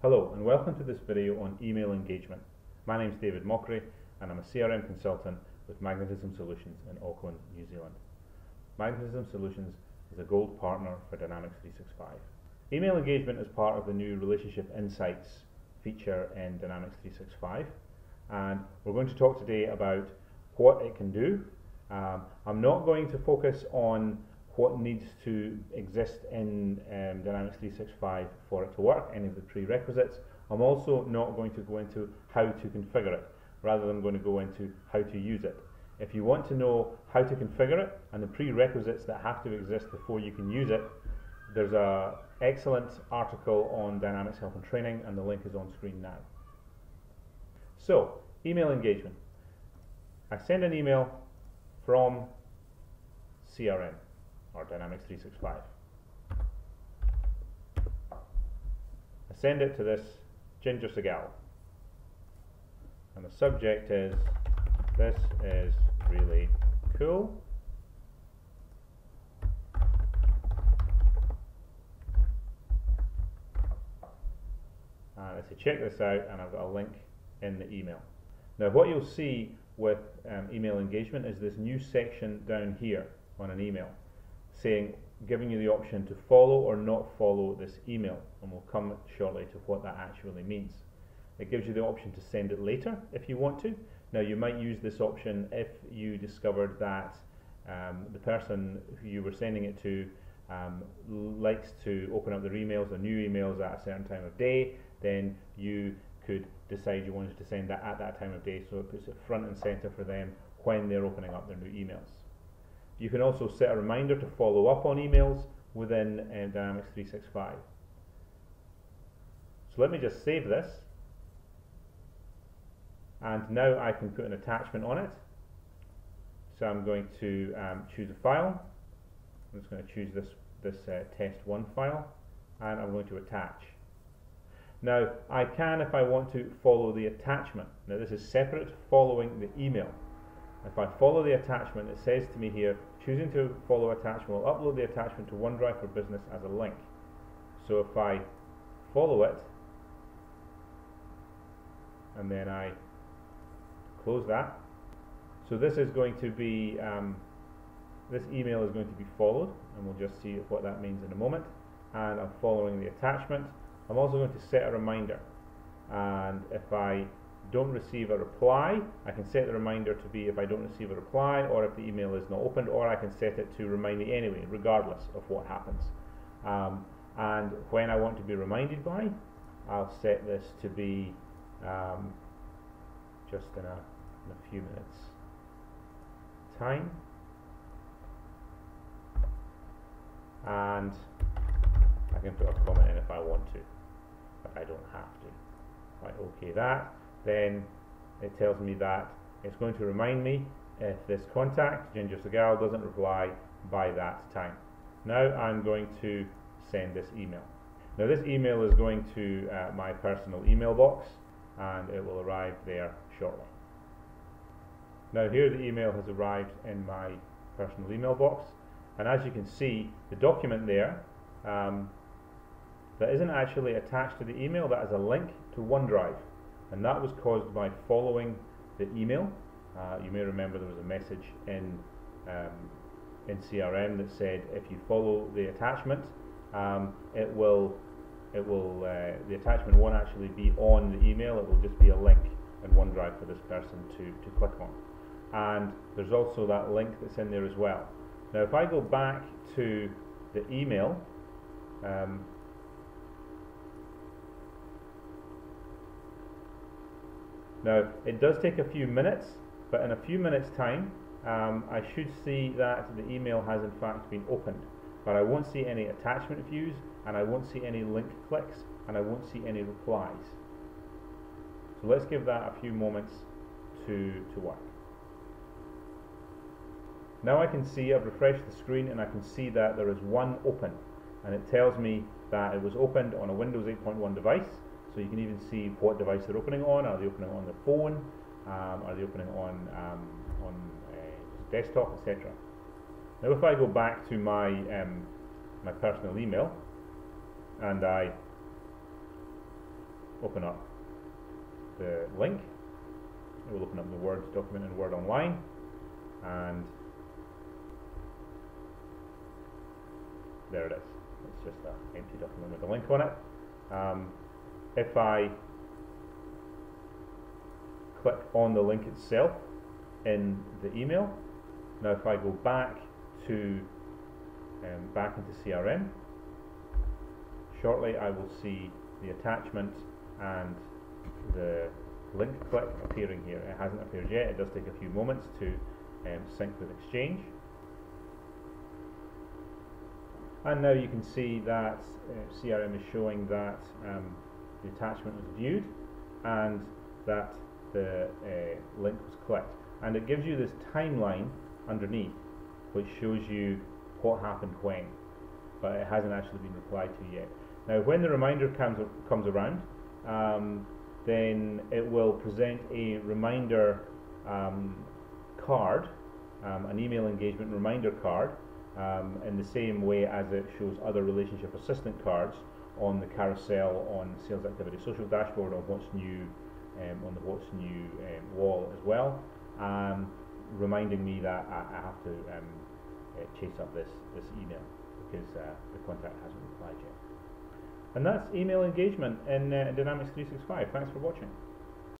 Hello and welcome to this video on email engagement. My name is David Mockery and I'm a CRM consultant with Magnetism Solutions in Auckland, New Zealand. Magnetism Solutions is a gold partner for Dynamics 365. Email engagement is part of the new Relationship Insights feature in Dynamics 365 and we're going to talk today about what it can do. Um, I'm not going to focus on what needs to exist in um, Dynamics 365 for it to work, any of the prerequisites. I'm also not going to go into how to configure it, rather than going to go into how to use it. If you want to know how to configure it and the prerequisites that have to exist before you can use it, there's an excellent article on Dynamics Help and Training, and the link is on screen now. So, email engagement. I send an email from CRM or Dynamics 365. I send it to this Ginger Segal. And the subject is, this is really cool. And I say check this out and I've got a link in the email. Now what you'll see with um, email engagement is this new section down here on an email saying, giving you the option to follow or not follow this email, and we'll come shortly to what that actually means. It gives you the option to send it later if you want to. Now you might use this option if you discovered that um, the person who you were sending it to um, likes to open up their emails or new emails at a certain time of day, then you could decide you wanted to send that at that time of day so it puts it front and center for them when they're opening up their new emails. You can also set a reminder to follow up on emails within um, Dynamics 365. So let me just save this. And now I can put an attachment on it. So I'm going to um, choose a file. I'm just going to choose this, this uh, test1 file and I'm going to attach. Now I can, if I want to, follow the attachment. Now this is separate following the email. If I follow the attachment, it says to me here, choosing to follow attachment will upload the attachment to OneDrive for Business as a link. So if I follow it, and then I close that, so this is going to be, um, this email is going to be followed, and we'll just see what that means in a moment. And I'm following the attachment. I'm also going to set a reminder. And if I don't receive a reply, I can set the reminder to be if I don't receive a reply or if the email is not opened, or I can set it to remind me anyway, regardless of what happens. Um, and when I want to be reminded by, I'll set this to be um, just in a, in a few minutes time. And I can put a comment in if I want to, but I don't have to. Right, okay that then it tells me that it's going to remind me if this contact, Ginger Segal, doesn't reply by that time. Now I'm going to send this email. Now this email is going to uh, my personal email box and it will arrive there shortly. Now here the email has arrived in my personal email box and as you can see the document there um, that isn't actually attached to the email that is a link to OneDrive and that was caused by following the email. Uh, you may remember there was a message in um, in CRM that said if you follow the attachment, um, it will it will uh, the attachment won't actually be on the email. It will just be a link in OneDrive for this person to to click on. And there's also that link that's in there as well. Now, if I go back to the email. Um, Now, it does take a few minutes, but in a few minutes' time, um, I should see that the email has in fact been opened. But I won't see any attachment views, and I won't see any link clicks, and I won't see any replies. So let's give that a few moments to, to work. Now I can see, I've refreshed the screen and I can see that there is one open and it tells me that it was opened on a Windows 8.1 device so you can even see what device they're opening on. Are they opening on their phone? Um, are they opening on um, on uh, desktop, etc. Now, if I go back to my um, my personal email and I open up the link. It will open up the Word document in Word Online and there it is. It's just an empty document with a link on it. Um, if I click on the link itself in the email, now if I go back to um, back into CRM, shortly I will see the attachment and the link click appearing here. It hasn't appeared yet, it does take a few moments to um, sync with Exchange. And now you can see that uh, CRM is showing that um, the attachment was viewed and that the uh, link was clicked. And it gives you this timeline underneath which shows you what happened when, but it hasn't actually been replied to yet. Now when the reminder comes, comes around, um, then it will present a reminder um, card, um, an email engagement reminder card, um, in the same way as it shows other relationship assistant cards on the carousel on sales activity social dashboard on what's new um, on the what's new um, wall as well, um, reminding me that I, I have to um, uh, chase up this, this email because uh, the contact hasn't replied yet. And that's email engagement in uh, Dynamics 365. Thanks for watching.